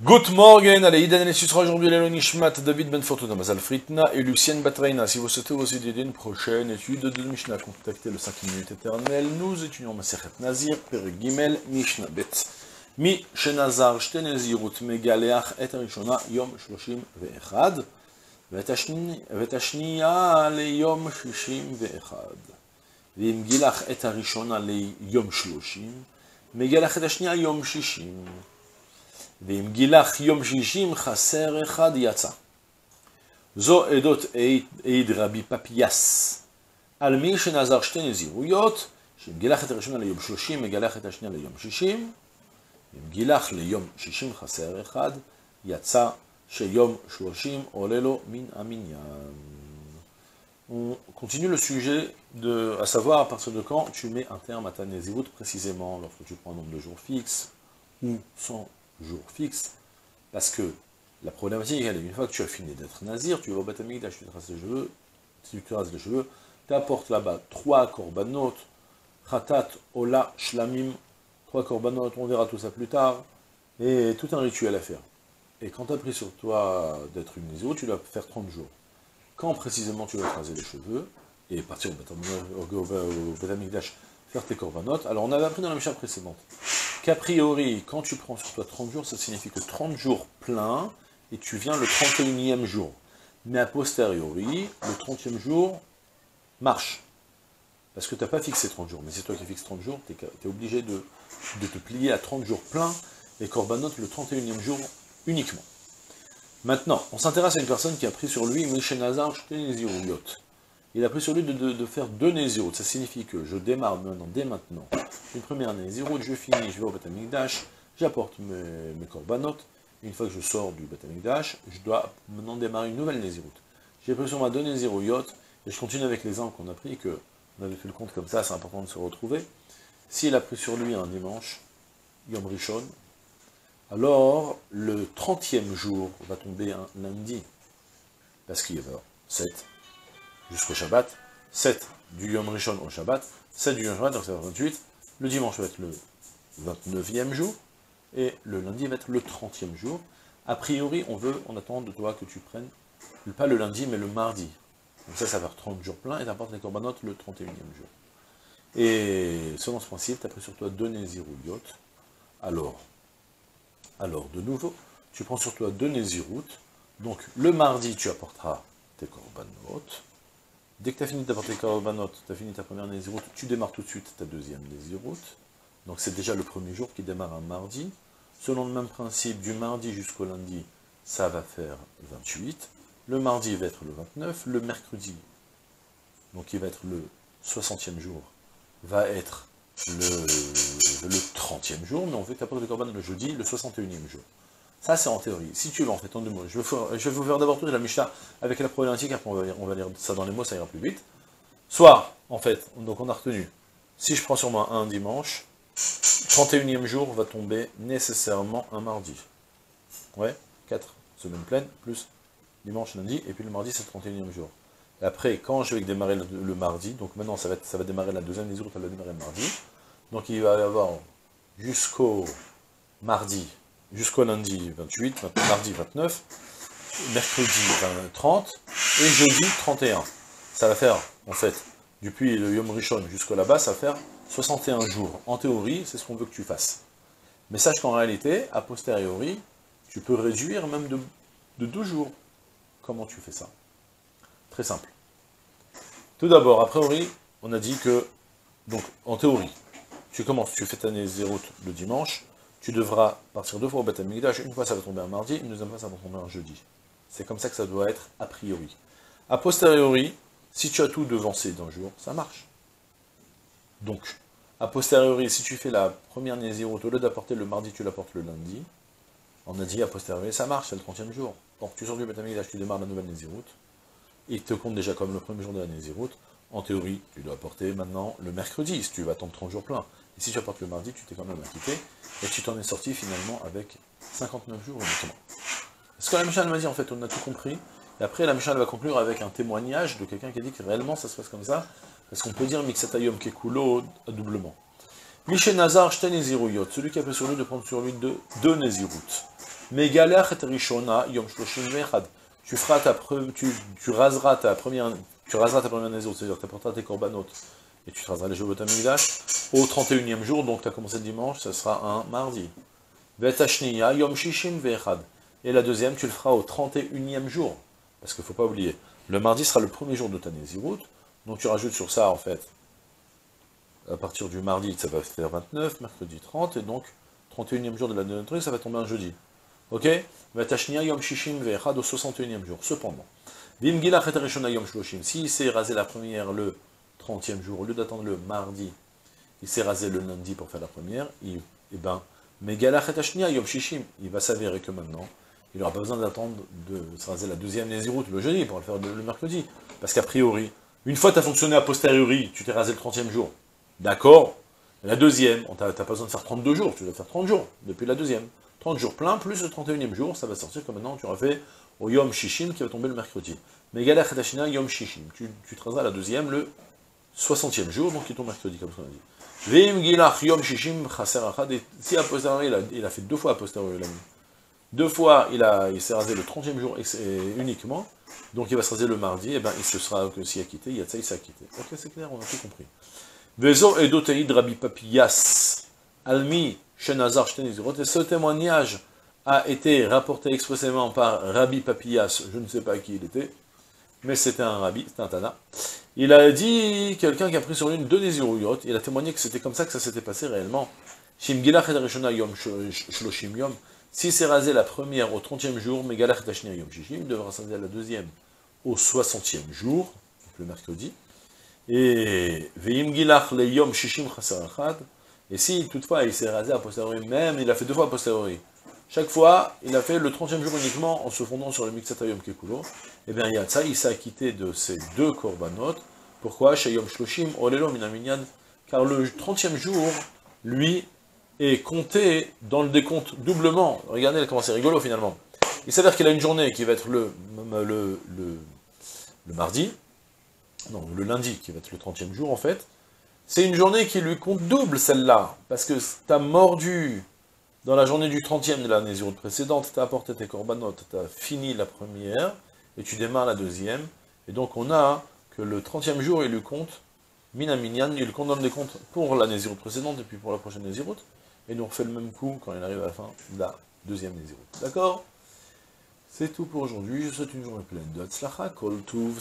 Good morning, allez, Iden et aujourd'hui, Lélo Nishmat, David Ben Fortuna, Mazal Fritna et Lucienne Batreina. Si vous souhaitez vous aider une prochaine étude de Mishnah, contactez le 5 minutes éternel. Nous étudions Maseret Nazir, Perek Gimel, Mishnah Bet. Mi Shenazar, Shtenezirut, Megaleach, Et Arishona, Yom Shloshim Ve'echad, Vetashnia, Le Yom Shishim Ve'echad. Vim Gilach, Et Arishona, Le Yom Shloshim, Et Yom Shishim. יום שישים, חסר אחד יצא. זו עדות עד רבי פפיאס, על מי שנזר שתי נזירויות, שאם גילח את הראשונה ליום שלושים, מגילח את השנייה ליום שישים, אם גילח ליום שישים חסר אחד, יצא שיום שלושים עולה לו מן המניין. On continue le sujet de, à savoir à partir de quand tu mets un terme à ta nézirut précisément, lorsque tu prends un nombre de jours fixe ou sans jour fixe, parce que la problématique, est une fois que tu as fini d'être nazir, tu vas au Batamikdash, tu te rases les cheveux, tu te les cheveux, tu apportes là-bas trois korbanot, khatat, ola, shlamim, trois korbanot, on verra tout ça plus tard, et tout un rituel à faire. Et quand tu as pris sur toi d'être une nézir, tu dois faire 30 jours. Quand précisément tu vas te les cheveux, et partir au Batamikdash, faire tes korbanot, alors on avait appris dans la Mishnah précédente, qu'a priori, quand tu prends sur toi 30 jours, ça signifie que 30 jours pleins, et tu viens le 31e jour. Mais a posteriori, le 30e jour marche. Parce que tu n'as pas fixé 30 jours, mais c'est toi qui fixes 30 jours, tu es, obligé de, te plier à 30 jours pleins, et korbanot le 31e jour uniquement. Maintenant, on s'intéresse à une personne qui a pris sur lui Mishenazar Shteneziruyot il a pris sur lui de, faire deux Nézirut. Ça signifie que je démarre maintenant, dès maintenant, une première Nézirut, je finis, je vais au Batamikdash, j'apporte mes, korbanot, une fois que je sors du Batamikdash, je dois maintenant démarrer une nouvelle Nézirut. J'ai pris sur ma deux Néziruyot, et je continue avec ans qu'on a pris, que on avait fait le compte comme ça, c'est important de se retrouver. S'il a pris sur lui un dimanche, Yom Rishon, alors le 30e jour va tomber un lundi, parce qu'il y avait 7, jusqu'au Shabbat, 7 du Yom Rishon au Shabbat, 7 du Yom Shabbat, donc c'est 28, le dimanche va être le 29e jour, et le lundi va être le 30e jour. A priori, on veut, on attend de toi que tu prennes, pas le lundi, mais le mardi. Donc ça, ça va faire 30 jours pleins, et t'apportes les corbanotes le 31e jour. Et selon ce principe, tu as pris sur toi deux Nézirut, alors, alors de nouveau, tu prends sur toi deux Nézirut, donc le mardi, tu apporteras tes corbanotes, Dès que tu as fini d'apporter Korbanot, tu as fini ta première Nézirut, tu démarres tout de suite ta deuxième Nézirut. Donc c'est déjà le premier jour qui démarre un mardi. Selon le même principe, du mardi jusqu'au lundi, ça va faire 28. Le mardi va être le 29. Le mercredi, donc qui va être le 60e jour, va être le, 30e jour, mais on veut que tu apportes le Korban le jeudi, le 61e jour. Ça, c'est en théorie. Si tu veux, en fait, en deux mots, je vais, vous faire d'abord tout de la Mishnah avec la problématique, après on va, lire, ça dans les mots, ça ira plus vite. Soit, en fait, donc on a retenu, si je prends sur moi un dimanche, 31e jour va tomber nécessairement un mardi. Ouais, 4 semaines pleines, plus dimanche, lundi, et puis le mardi, c'est le 31e jour. Et après, quand je vais démarrer le, mardi, donc maintenant ça va, ça va démarrer la deuxième des jours, ça va démarrer le mardi, donc il va y avoir jusqu'au mardi jusqu'au lundi 28, mardi 29, mercredi 30 et jeudi 31. Ça va faire, en fait, depuis le Yom Rishon jusqu'au là-bas, ça va faire 61 jours. En théorie, c'est ce qu'on veut que tu fasses. Mais sache qu'en réalité, a posteriori, tu peux réduire même de, de 12 jours. Comment tu fais ça? Très simple. Tout d'abord, a priori, on a dit que, donc en théorie, tu commences, tu fais ta zéro le dimanche, tu devras partir deux fois au Beth une fois ça va tomber un mardi, une deuxième fois ça va tomber un jeudi. C'est comme ça que ça doit être a priori. A posteriori, si tu as tout devancé d'un jour, ça marche. Donc, a posteriori, si tu fais la première Nézirut, au lieu d'apporter le mardi, tu l'apportes le lundi, on a dit a posteriori, ça marche, c'est le 30e jour. Donc tu sors du Beth tu démarres la nouvelle Nézirut, il te compte déjà comme le premier jour de la Nézirut, en théorie, tu dois apporter maintenant le mercredi, si tu vas attendre 30 jours pleins. Et si tu apportes le mardi, tu t'es quand même acquitté, et tu t'en es sorti finalement avec 59 jours uniquement. Ce que la Michal m'a en fait, on a tout compris, et après la Michal va conclure avec un témoignage de quelqu'un qui a dit que réellement ça se passe comme ça, parce qu'on peut dire Mixatayom Kekulo doublement. Michel Nazar Shten celui qui a fait sur lui de prendre sur lui deux, deux Megalach et Rishona Yom. Tu feras ta tu, tu raseras ta première, tu raseras ta première c'est-à-dire tu apporteras tes corbanotes et tu raseras les jours de au 31e jour, donc tu as commencé dimanche, ça sera un mardi. Yom Shishim. Et la deuxième, tu le feras au 31e jour. Parce qu'il ne faut pas oublier, le mardi sera le premier jour de ta Nézirut, donc tu rajoutes sur ça, en fait, à partir du mardi, ça va faire 29, mercredi 30, et donc 31e jour de la truc, ça va tomber un jeudi. Ok? Vatashnia Yom Shishim Vechad au 61e jour. Cependant, Vim Gilach et Yom Shloshim, s'il s'est rasé la première le 30e jour, au lieu d'attendre le mardi, il s'est rasé le lundi pour faire la première, il, eh ben, Yom Shishim, il va s'avérer que maintenant, il n'aura pas besoin d'attendre de se raser la deuxième Nézirut le jeudi pour le faire le, mercredi. Parce qu'a priori, une fois tu as fonctionné a posteriori, tu t'es rasé le 30e jour. D'accord? La deuxième, tu n'as pas besoin de faire 32 jours, tu dois faire 30 jours depuis la deuxième. 30 jours plein, plus le 31e jour, ça va sortir comme maintenant tu auras fait au Yom Shishim qui va tomber le mercredi. Mais Galach Yom Shishim, tu, tu te raseras la deuxième le 60e jour, donc qui tombe mercredi, comme on a dit. Vim Gilach Yom Shishim et si a posteriori, il a, il a fait deux fois a posteriori l'ami. Deux fois, il, a, il s'est rasé le 30e jour uniquement, donc il va se raser le mardi, et bien il se sera aussi acquitté, il y a ça, il s'est acquitté. Ok, c'est clair, on a tout compris. Vezo et Rabbi Papiyas, Almi, Shenazar, et ce témoignage a été rapporté expressément par Rabbi Papiyas, je ne sais pas qui il était, mais c'était un rabbi, c'était un Tana. Il a dit, quelqu'un qui a pris sur lui deux Néziruyot, il a témoigné que c'était comme ça que ça s'était passé réellement. Si c'est rasé la première au 30e jour, Megalach Tashnia Yom Shishim, il devra se raser la deuxième au 60e jour, le mercredi. Et si toutefois il s'est rasé a posteriori, même il a fait deux fois a posteriori, chaque fois, il a fait le 30e jour uniquement en se fondant sur le Mixata Yom Kekulo, et eh bien ça, il s'est acquitté de ces deux korbanot. Pourquoi? Chez Yom Shloshim, Olelo Minaminyan, car le 30e jour, lui, est compté dans le décompte doublement. Regardez comment c'est rigolo finalement. Il s'avère qu'il a une journée qui va être le, le, le, mardi, non, le lundi qui va être le 30e jour en fait. C'est une journée qui lui compte double celle-là, parce que tu as mordu dans la journée du 30e de l'année précédente, tu as apporté tes corbanotes, tu as fini la première, et tu démarres la deuxième, et donc on a que le 30e jour, il lui compte, Minaminyan, il lui compte dans le décompte pour l'année précédente, et puis pour la prochaine Nézirut, et nous on refait le même coup quand il arrive à la fin de la deuxième Nézirut. D'accord? C'est tout pour aujourd'hui, je souhaite une journée pleine de Tzlacha, Kol Tuv.